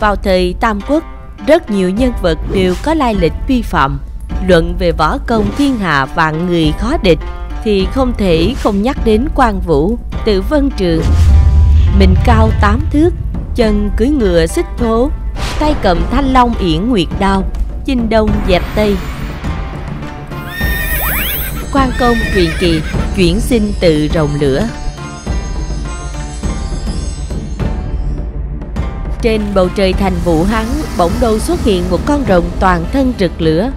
Vào thời Tam Quốc, rất nhiều nhân vật đều có lai lịch vi phạm. Luận về võ công thiên hạ vạn người khó địch thì không thể không nhắc đến Quan Vũ, Tự Vân Trường. Mình cao tám thước, chân cưỡi ngựa xích thố, tay cầm thanh long yển nguyệt đao, chinh đông dẹp tây. Quan công truyền kỳ, chuyển sinh từ rồng lửa. Trên bầu trời thành Vũ Hán, bỗng đâu xuất hiện một con rồng toàn thân rực lửa.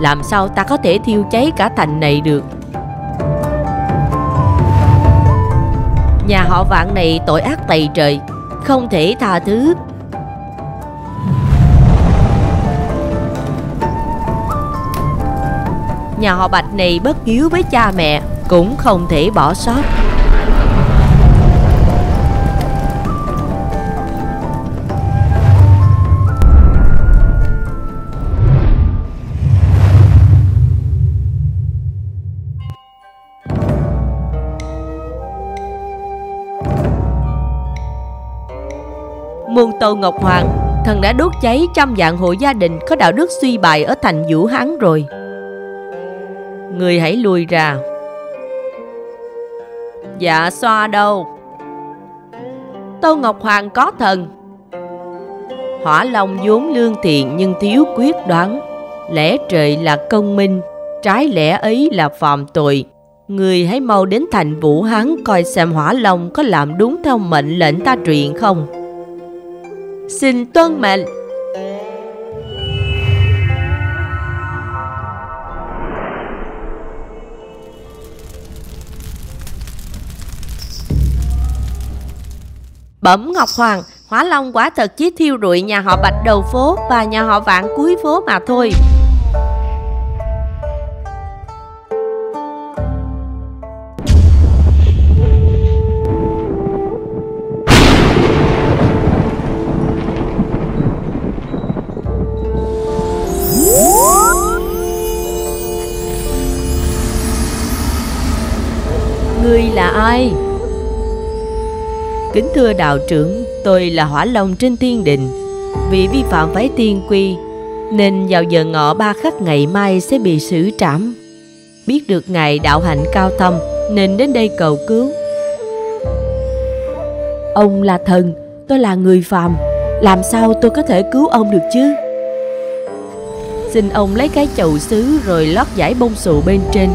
Làm sao ta có thể thiêu cháy cả thành này được Nhà họ vạn này tội ác tày trời, Không thể tha thứ. Nhà họ Bạch này bất hiếu với cha mẹ, Cũng không thể bỏ sót. Muôn Tô Ngọc Hoàng, Thần đã đốt cháy trăm vạn hộ gia đình Có đạo đức suy bại ở thành Vũ Hán rồi. Người hãy lùi ra. Dạ xoa đâu? Tô Ngọc Hoàng có thần. Hỏa Long vốn lương thiện nhưng thiếu quyết đoán. Lẽ trời là công minh, Trái lẽ ấy là phạm tội. Người hãy mau đến thành Vũ Hán Coi xem Hỏa Long có làm đúng theo mệnh lệnh ta truyền không? Xin tuân mệnh. Bẩm Ngọc Hoàng, Hóa Long quả thật chỉ thiêu rụi nhà họ Bạch đầu phố Và nhà họ Vạn cuối phố mà thôi. Ngươi là ai? Kính thưa đạo trưởng, tôi là Hỏa Long trên thiên đình. Vì vi phạm phái tiên quy, nên vào giờ ngọ ba khắc ngày mai sẽ bị xử trảm. Biết được ngài đạo hạnh cao thâm, nên đến đây cầu cứu. Ông là thần, tôi là người phàm, làm sao tôi có thể cứu ông được chứ? Xin ông lấy cái chậu sứ rồi lót giải bông sù bên trên.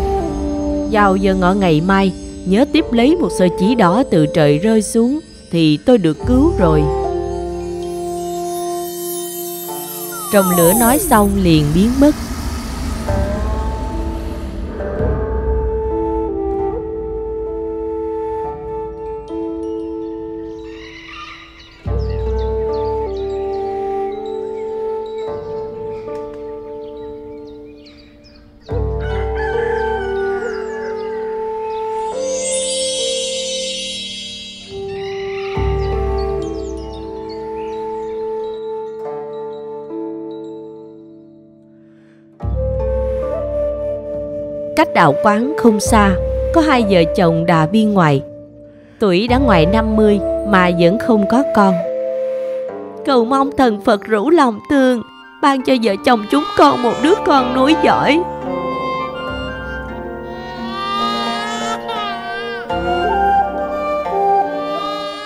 Vào giờ ngọ ngày mai, nhớ tiếp lấy một sợi chỉ đỏ từ trời rơi xuống, thì tôi được cứu rồi. Trong lửa nói xong liền biến mất. Cách đạo quán không xa, có hai vợ chồng đà biên ngoại. Tuổi đã ngoài 50 mà vẫn không có con. Cầu mong thần Phật rủ lòng thương, ban cho vợ chồng chúng con một đứa con nối giỏi.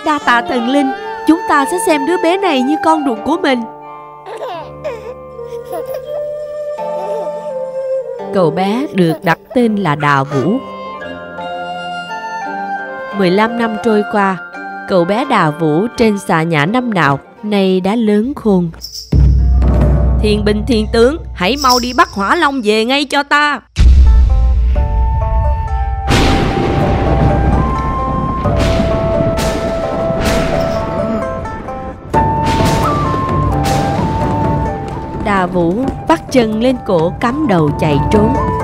Đa tạ thần linh, chúng ta sẽ xem đứa bé này như con ruột của mình. Cậu bé được đặt tên là Đà Vũ. 15 năm trôi qua, Cậu bé Đà Vũ trên xà nhã năm nào Nay đã lớn khôn. Thiên binh thiên tướng, Hãy mau đi bắt hỏa long về ngay cho ta. Vũ bắt chân lên cổ cắm đầu chạy trốn.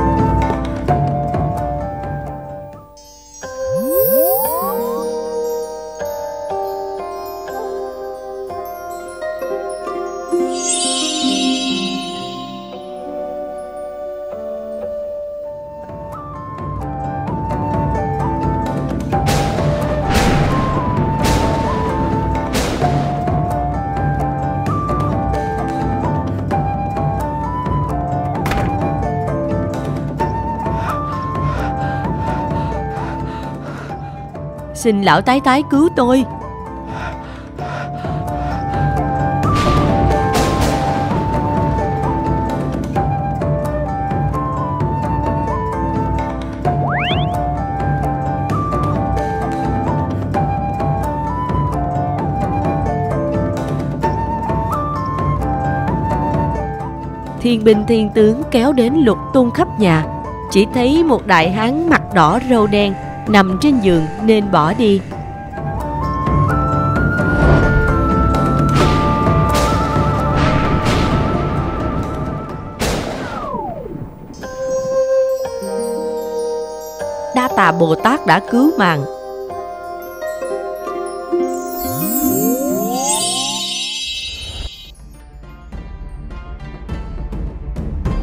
Xin lão tái tái cứu tôi. Thiên binh thiên tướng kéo đến lục tung khắp nhà. Chỉ thấy một đại hán mặt đỏ râu đen nằm trên giường nên bỏ đi đa tà bồ tát đã cứu mạng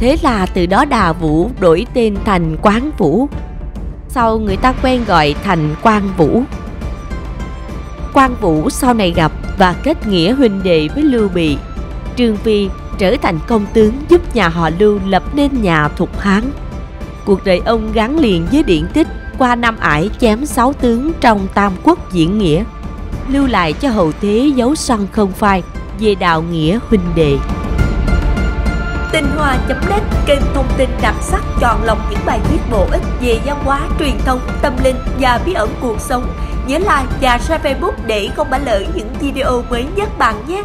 Thế là từ đó Đà Vũ đổi tên thành Quán Vũ. Sau người ta quen gọi thành Quang Vũ. Quang Vũ sau này gặp và kết nghĩa huynh đệ với Lưu Bị. Trương Phi trở thành công tướng giúp nhà họ Lưu lập nên nhà Thục Hán. Cuộc đời ông gắn liền với điển tích qua năm ải chém sáu tướng trong Tam Quốc diễn nghĩa, lưu lại cho hậu thế dấu son không phai về đạo nghĩa huynh đệ. Tinh Hoa.net kênh thông tin đặc sắc chọn lọc những bài viết bổ ích về văn hóa, truyền thông, tâm linh và bí ẩn cuộc sống. Nhớ like và share Facebook để không bỏ lỡ những video mới nhất bạn nhé.